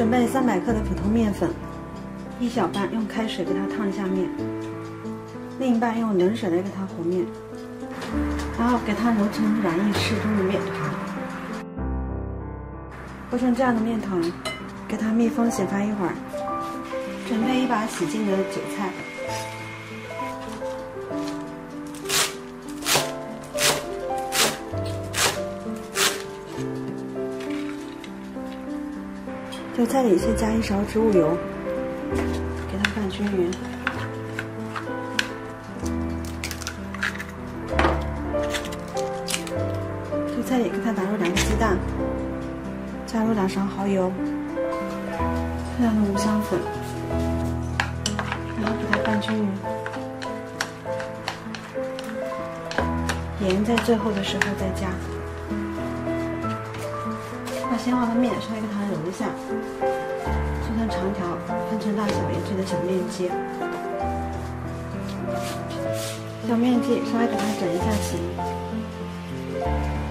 准备三百克的普通面粉，一小半用开水给它烫一下面，另一半用冷水来给它和面，然后给它揉成软硬适中的面团。和成这样的面团，给它密封醒发一会儿。准备一把洗净的韭菜。韭菜里先加一勺植物油，给它拌均匀。韭菜里给它打入两个鸡蛋，加入两勺蚝油，适量的五香粉，然后给它拌均匀。盐在最后的时候再加。把鲜花的面稍微给它揉一下，做成长条，分成大小一致的小面剂。小面剂稍微给它整一下形，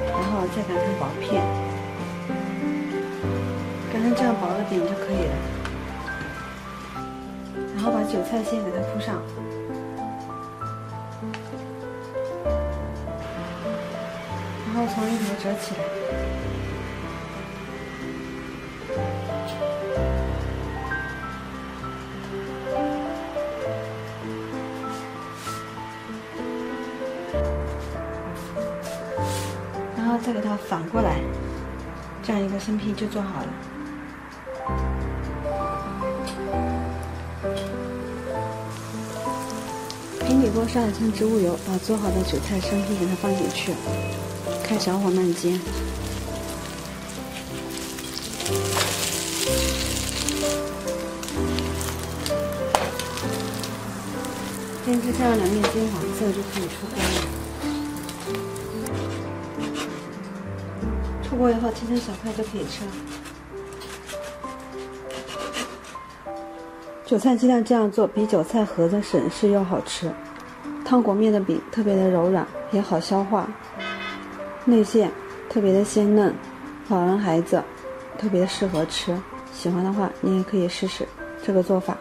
然后再擀成薄片，擀成这样薄的饼就可以了。然后把韭菜先给它铺上，然后从一头折起来。再给它反过来，这样一个生坯就做好了。平底锅上一层植物油，把做好的韭菜生坯给它放进去，开小火慢煎。煎至这样两面金黄色就可以出锅了。过以后切成小块就可以吃了。韭菜鸡蛋这样做比韭菜盒子省事又好吃。汤裹面的饼特别的柔软，也好消化，内馅特别的鲜嫩，老人孩子特别适合吃。喜欢的话，你也可以试试这个做法。